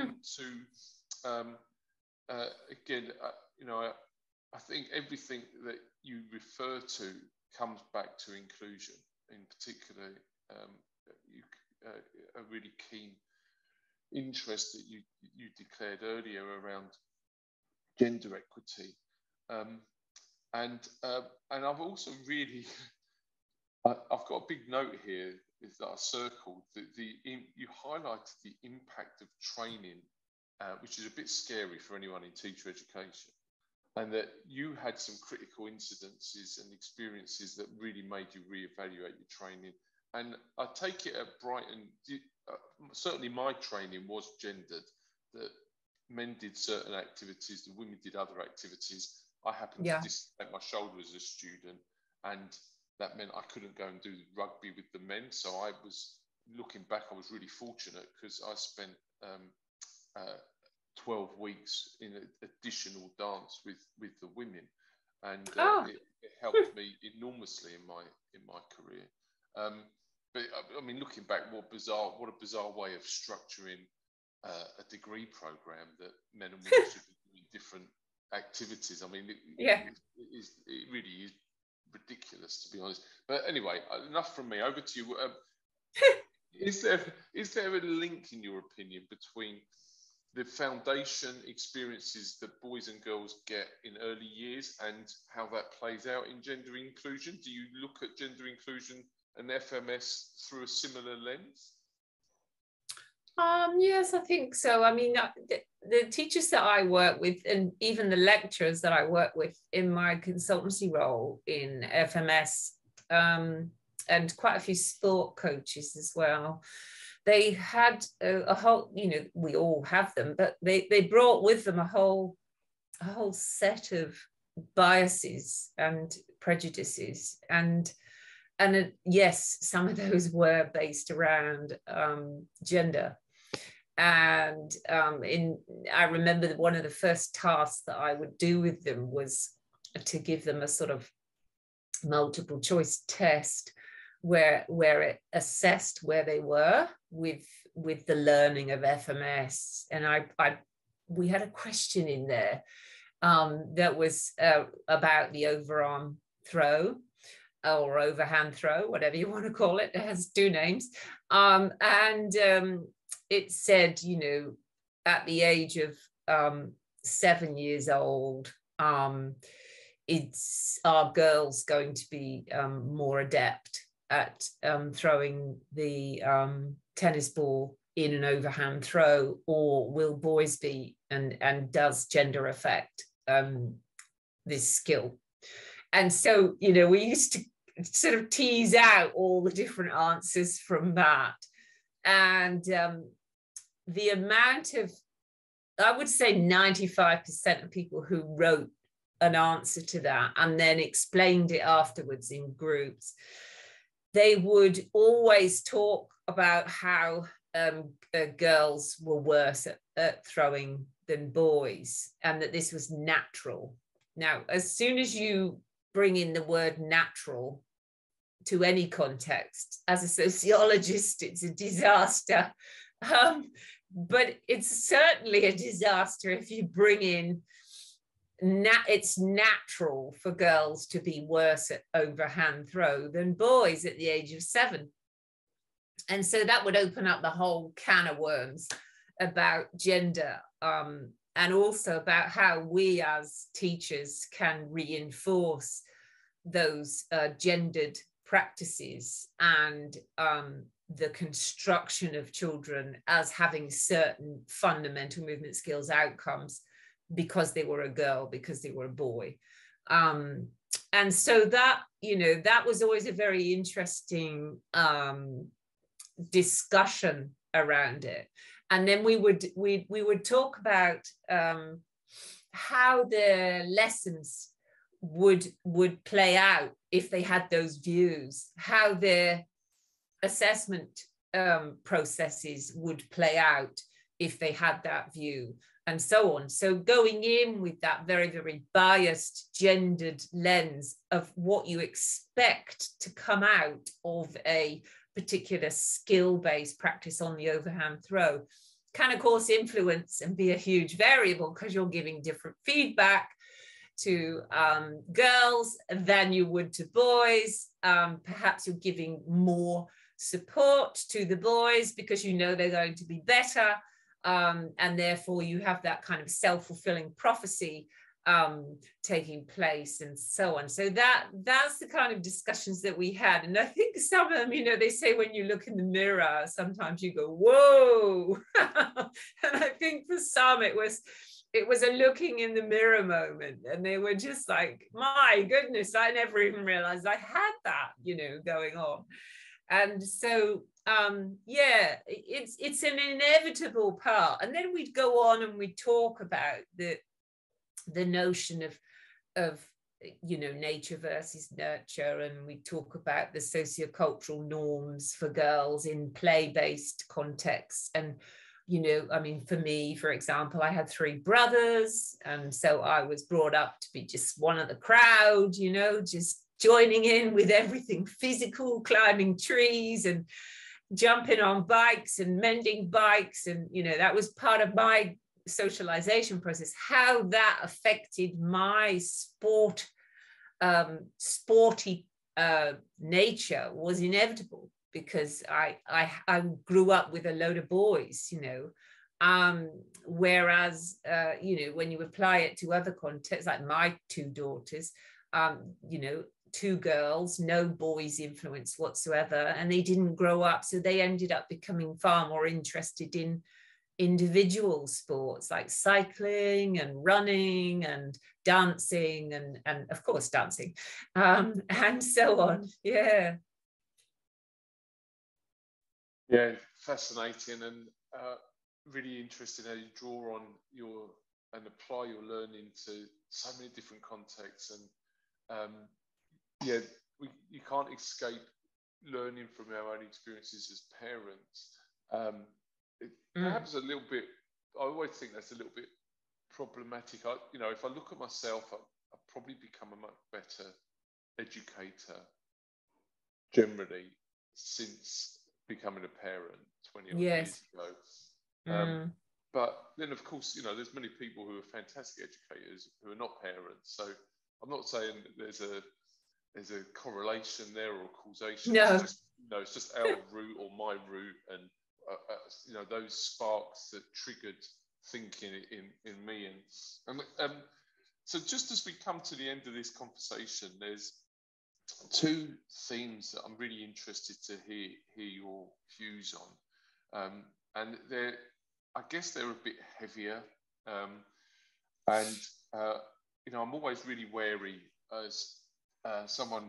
on hmm. to um, uh, again, uh, you know, I, I think everything that you refer to comes back to inclusion. In particular, um, you, uh, a really keen interest that you you declared earlier around gender equity, um, and uh, and I've also really I've got a big note here that I circled that the in, you highlighted the impact of training, uh, which is a bit scary for anyone in teacher education, and that you had some critical incidences and experiences that really made you reevaluate your training. And I take it at Brighton, uh, certainly my training was gendered, that men did certain activities, the women did other activities. I happened yeah. to dislocate my shoulder as a student, and that meant I couldn't go and do rugby with the men. So I was looking back, I was really fortunate because I spent um, uh, 12 weeks in additional dance with with the women, and uh, oh. it, it, helped me enormously in my in my career. Um, but I mean, looking back, what bizarre, what a bizarre way of structuring uh, a degree program that men and women should be doing different activities. I mean, it, yeah, it, it, is, it really is ridiculous to be honest. But anyway, enough from me. Over to you. Um, is there is there a link, in your opinion, between the foundation experiences that boys and girls get in early years and how that plays out in gender inclusion? Do you look at gender inclusion and FMS through a similar lens? Um, yes, I think so. I mean, uh, the, the, teachers that I work with, and even the lecturers that I work with in my consultancy role in FMS, um, and quite a few sport coaches as well, they had a, a, whole. You know, we all have them, but they they brought with them a whole a whole set of biases and prejudices and and uh, yes, some of those were based around um, gender and um, in i remember one of the first tasks that i would do with them was to give them a sort of multiple choice test where where it assessed where they were with with the learning of fms and i i we had a question in there um, that was uh, about the overarm throw or overhand throw, whatever you want to call it. It has two names. Um, and um, it said, you know, at the age of um, seven years old, um, it's our girls going to be um, more adept at um, throwing the um, tennis ball in an overhand throw, or will boys be? And and does gender affect um, this skill? And so, you know, we used to sort of tease out all the different answers from that. And um, the amount of, I would say 95% of people who wrote an answer to that and then explained it afterwards in groups, they would always talk about how um, uh, girls were worse at, at throwing than boys and that this was natural. Now, as soon as you bring in the word natural to any context, as a sociologist, it's a disaster. Um, but it's certainly a disaster if you bring in na- it's natural for girls to be worse at overhand throw than boys at the age of seven. And so that would open up the whole can of worms about gender um, and also about how we as teachers can reinforce those uh, gendered practices and um, the construction of children as having certain fundamental movement skills outcomes because they were a girl, because they were a boy. Um, and so that, you know, that was always a very interesting um, discussion around it. And then we would we we would talk about um, how the lessons would would play out if they had those views, how their assessment um, processes would play out if they had that view and so on. So going in with that very, very biased, gendered lens of what you expect to come out of a particular skill-based practice on the overhand throw can of course influence and be a huge variable because you're giving different feedback to um, girls than you would to boys. Um, perhaps you're giving more support to the boys because you know they're going to be better. Um, and therefore, you have that kind of self fulfilling prophecy um, taking place and so on. So that that's the kind of discussions that we had. And I think some of them, you know, they say when you look in the mirror, sometimes you go, whoa. and I think for some it was it was a looking in the mirror moment. And they were just like, my goodness, I never even realized I had that, you know, going on. And so um yeah it's it's an inevitable part. And then we'd go on and we'd talk about the the notion of of you know nature versus nurture. And we talk about the sociocultural norms for girls in play-based contexts. And you know i mean for me for example i had three brothers. And so i was brought up to be just one of the crowd you know just joining in with everything physical climbing trees and jumping on bikes and mending bikes and you know that was part of my socialization process, how that affected my sport, um, sporty uh, nature was inevitable because I, I I grew up with a load of boys, you know. Um, whereas uh, you know when you apply it to other contexts, like my two daughters, um, you know, two girls, no boys' influence whatsoever, and they didn't grow up, so they ended up becoming far more interested in individual sports like cycling and running and dancing and and of course dancing um, and so on. Yeah. Yeah fascinating and uh, really interesting how you draw on your and apply your learning to so many different contexts and um, yeah we, you can't escape learning from our own experiences as parents um, it mm. perhaps a little bit. I always think that's a little bit problematic. I, you know, if I look at myself, I, I've probably become a much better educator generally since becoming a parent 20 yes. years ago. Um, mm. But then, of course, you know, there's many people who are fantastic educators who are not parents. So I'm not saying there's a there's a correlation there or causation. No. It's just, you know, it's just our route or my route, and uh, uh, you know those sparks that triggered thinking in in me and and um, so just as we come to the end of this conversation there's two themes that I'm really interested to hear hear your views on um, and they're I guess they're a bit heavier um, and uh, you know I'm always really wary as uh, someone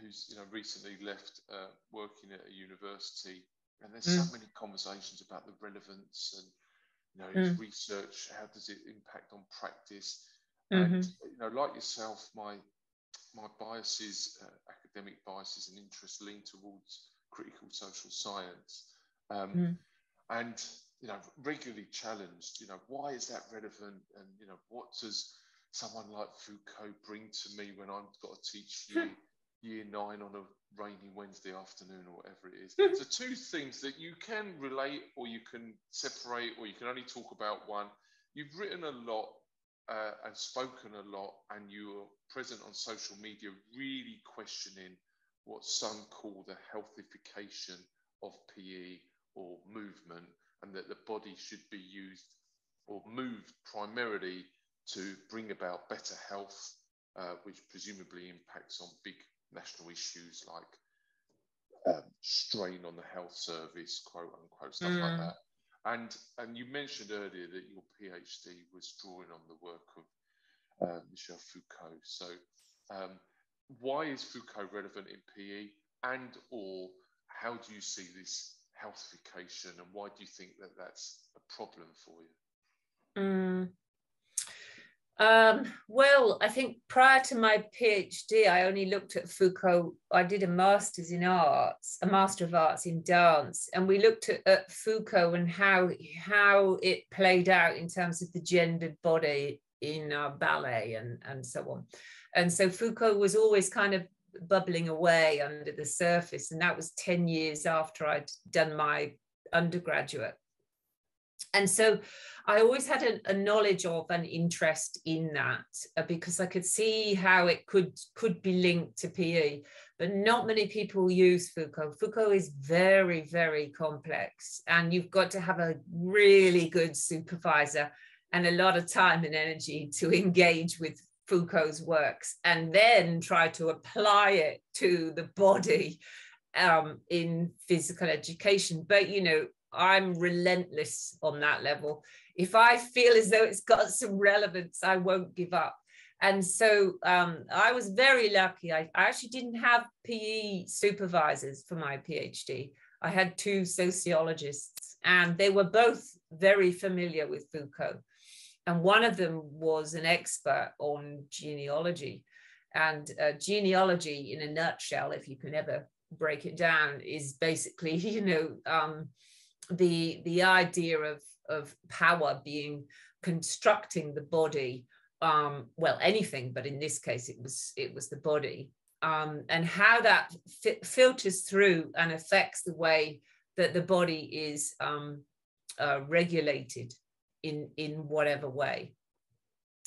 who's you know recently left uh, working at a university and there's mm. so many conversations about the relevance and you know mm. research how does it impact on practice mm-hmm. and you know like yourself my my biases uh, academic biases and interests lean towards critical social science um, mm. and you know regularly challenged you know why is that relevant and you know what does someone like Foucault bring to me when I've got to teach you year nine on a rainy Wednesday afternoon or whatever it is. so two things that you can relate or you can separate or you can only talk about one. You've written a lot uh, and spoken a lot and you're present on social media really questioning what some call the healthification of PE or movement and that the body should be used or moved primarily to bring about better health, uh, which presumably impacts on big national issues like um, strain on the health service, quote unquote, stuff mm. like that. And and you mentioned earlier that your PhD was drawing on the work of uh, Michel Foucault. So um, why is Foucault relevant in PE, and or how do you see this healthification, and why do you think that that's a problem for you? Mm. Um, well, I think prior to my PhD, I only looked at Foucault. I did a master's in arts, a master of arts in dance, and we looked at, at Foucault and how how it played out in terms of the gendered body in uh, ballet and and so on. And so Foucault was always kind of bubbling away under the surface, and that was ten years after I'd done my undergraduate and so I always had a, a, knowledge of and interest in that uh, because I could see how it could could be linked to PE, but not many people use Foucault. Foucault is very very complex, and you've got to have a really good supervisor and a lot of time and energy to engage with Foucault's works, and then try to apply it to the body um, in physical education. But you know, I'm relentless on that level. If I feel as though it's got some relevance, I won't give up. And so um, I was very lucky. I, I actually didn't have PE supervisors for my PhD. I had two sociologists, and they were both very familiar with Foucault. And one of them was an expert on genealogy. And uh, genealogy, in a nutshell, if you can ever break it down, is basically, you know, um, the the idea of of power being constructing the body um, well anything but in this case it was it was the body. Um, and how that fi- filters through and affects the way that the body is um, uh, regulated in in whatever way.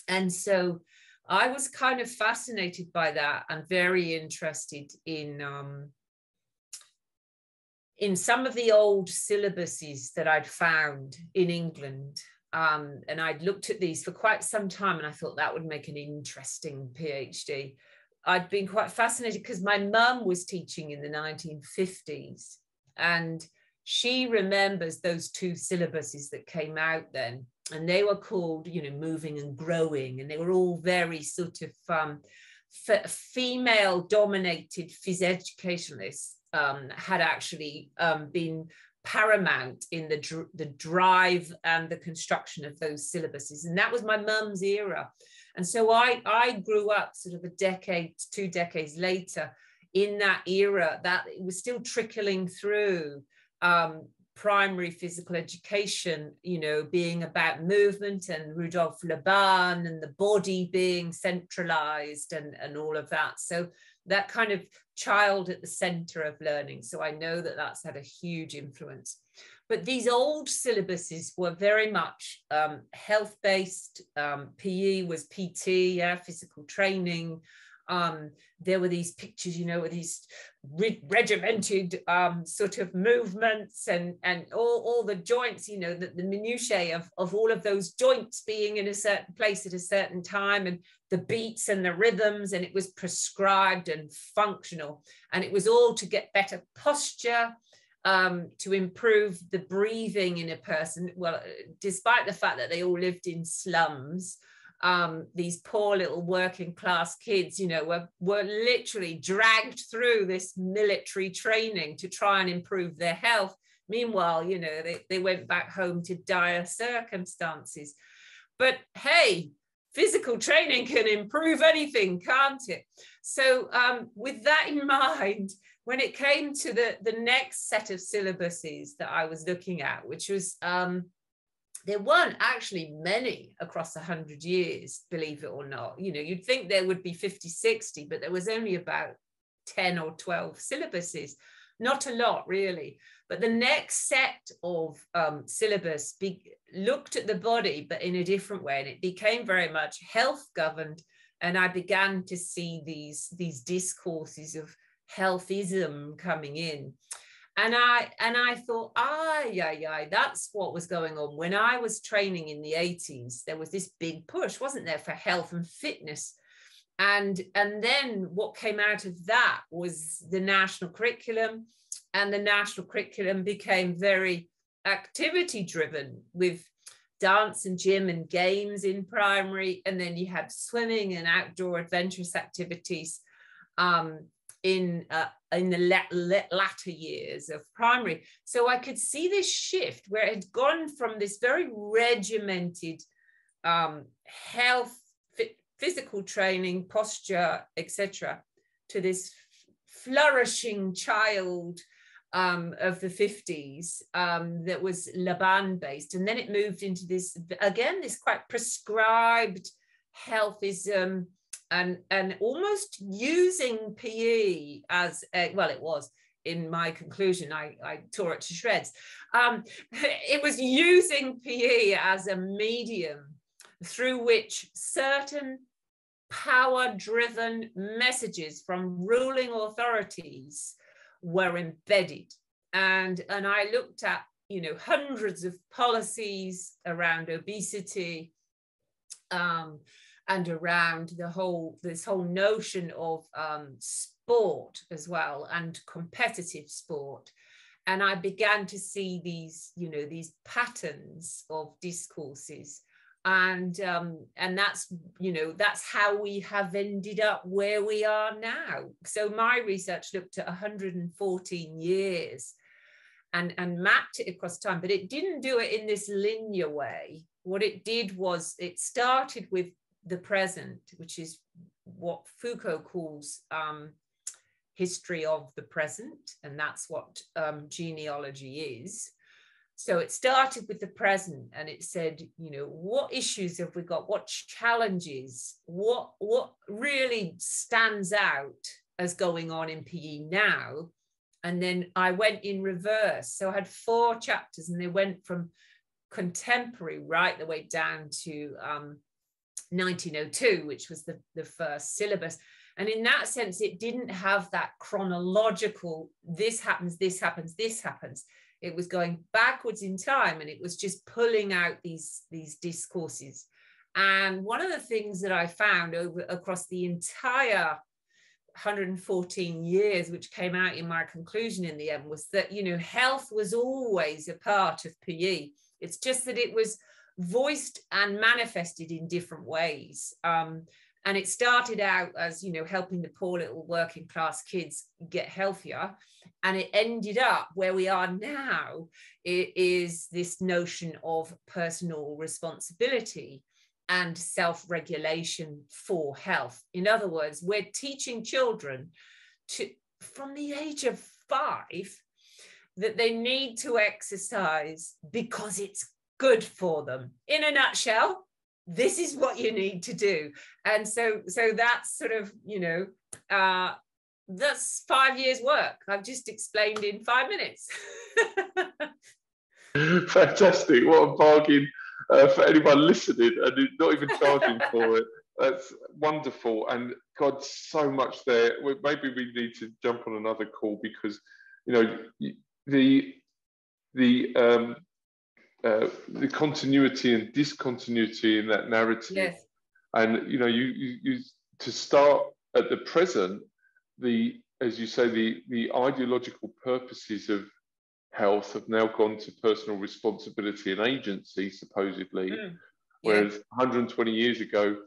And so i was kind of fascinated by that and very interested in um, in some of the old syllabuses that I'd found in England, um, and I'd looked at these for quite some time, and I thought that would make an interesting PhD. I'd been quite fascinated because my mum was teaching in the 1950s, and she remembers those two syllabuses that came out then, and they were called, you know, moving and growing, and they were all very sort of um, f- female dominated phys educationalists um, had actually um, been paramount in the, dr- the drive and the construction of those syllabuses. And that was my mum's era. And so I, I grew up sort of a decade, two decades later in that era that it was still trickling through um, primary physical education, you know, being about movement and Rudolf Laban and the body being centralized and, and all of that. So that kind of child at the center of learning. So I know that that's had a huge influence. But these old syllabuses were very much um, health based. Um, PE was PT, yeah, physical training. Um, there were these pictures, you know, with these re- regimented um, sort of movements and and all, all the joints, you know, the, the minutiae of, of all of those joints being in a certain place at a certain time and the beats and the rhythms, and it was prescribed and functional. And it was all to get better posture, um, to improve the breathing in a person. Well, despite the fact that they all lived in slums, um, these poor little working class kids, you know, were, were literally dragged through this military training to try and improve their health. Meanwhile, you know, they, they went back home to dire circumstances. But hey, physical training can improve anything, can't it? So, um, with that in mind, when it came to the, the next set of syllabuses that I was looking at, which was um, there weren't actually many across 100 years, believe it or not. You know, you'd think there would be 50, 60, but there was only about 10 or 12 syllabuses. Not a lot, really. But the next set of um, syllabus be- looked at the body, but in a different way. And it became very much health governed. And I began to see these, these discourses of healthism coming in and i and i thought ah yeah yeah that's what was going on. When i was training in the 80s there was this big push wasn't there for health and fitness? And and then what came out of that was the national curriculum and the national curriculum became very activity driven with dance and gym and games in primary and then you had swimming and outdoor adventurous activities. Um, in uh, in the latter years of primary. So I could see this shift where it had gone from this very regimented um, health, physical training, posture, etc., to this flourishing child um, of the 50s um, that was Laban based. And then it moved into this, again, this quite prescribed healthism and and almost using PE as a, well, it was in my conclusion. I, I tore it to shreds. Um, it was using PE as a medium through which certain power driven messages from ruling authorities were embedded. And, and I looked at you know hundreds of policies around obesity um, and around the whole this whole notion of um, sport as well and competitive sport. And i began to see these you know these patterns of discourses. And um, and that's you know that's how we have ended up where we are now. So my research looked at 114 years and and mapped it across time but it didn't do it in this linear way. What it did was it started with the present which is what foucault calls um, history of the present and that's what um, genealogy is so it started with the present and it said, you know, what issues have we got? What challenges? What what really stands out as going on in PE now? And then I went in reverse. So I had four chapters and they went from contemporary right the way down to um, 1902, which was the, the first syllabus. And in that sense, it didn't have that chronological, this happens, this happens, this happens. It was going backwards in time and it was just pulling out these these discourses. And one of the things that i found over across the entire 114 years which came out in my conclusion in the end was that you know health was always a part of pe it's just that it was voiced and manifested in different ways. Um, and it started out as you know helping the poor little working class kids get healthier. And it ended up where we are now it is this notion of personal responsibility and self-regulation for health. In other words we're teaching children to from the age of five that they need to exercise because it's good for them. In a nutshell this is what you need to do. And so so that's sort of you know uh that's five years work. I've just explained in five minutes. Fantastic. What a bargain uh, for anyone listening and not even charging for it. That's wonderful. And god so much there. Maybe we need to jump on another call because you know the the um uh, the continuity and discontinuity in that narrative. Yes. And you know, you, you, you to start at the present, the as you say, the the ideological purposes of health have now gone to personal responsibility and agency, supposedly. Mm. Whereas 120 years ago,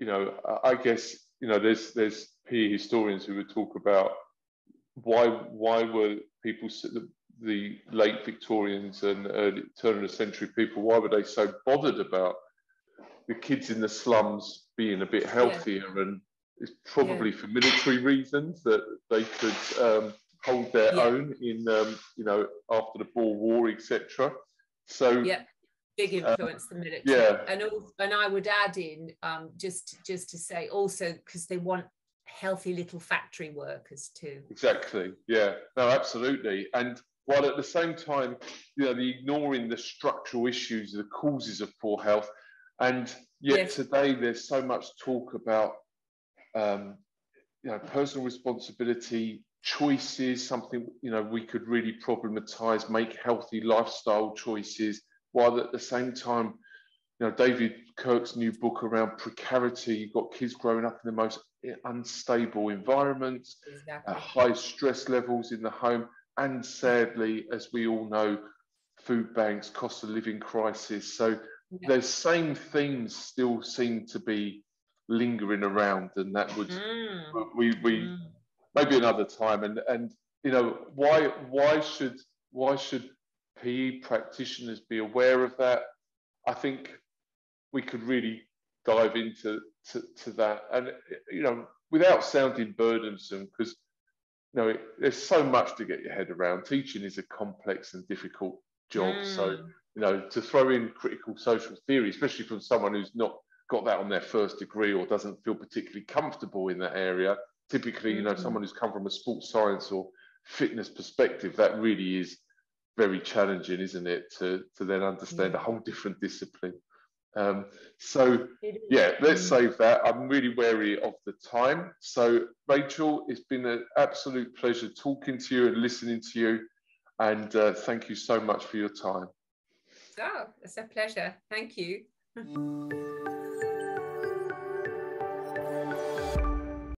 you know, I guess you know, there's there's PE historians who would talk about why why were people the late Victorians and early turn of the century people, why were they so bothered about the kids in the slums being a bit healthier? Yeah. And it's probably yeah. for military reasons that they could um, hold their yeah. own in, um, you know, after the Boer War, etc. So yeah, big influence uh, the military. Yeah, and also, and I would add in um, just just to say also because they want healthy little factory workers too. Exactly. Yeah. No, absolutely. And while at the same time, you know, the ignoring the structural issues, the causes of poor health. And yet yes. today there's so much talk about um, you know, personal responsibility, choices, something you know we could really problematize, make healthy lifestyle choices, while at the same time, you know, David Kirk's new book around precarity, you've got kids growing up in the most unstable environments, exactly. uh, high stress levels in the home and sadly, as we all know, food banks, cost of living crisis. So yeah. those same themes still seem to be lingering around, and that would mm. we we mm. maybe another time. And and you know why why should why should PE practitioners be aware of that? I think we could really dive into to, to that, and you know without sounding burdensome, because you know, there's so much to get your head around. Teaching is a complex and difficult job. Mm. So, you know, to throw in critical social theory, especially from someone who's not got that on their first degree or doesn't feel particularly comfortable in that area, typically, you know, mm. someone who's come from a sports science or fitness perspective, that really is very challenging, isn't it, to, to then understand a whole different discipline. Um, so yeah, let's save that. I'm really wary of the time. So Rachael, it's been an absolute pleasure talking to you and listening to you. And uh, thank you so much for your time. Oh, it's a pleasure. Thank you.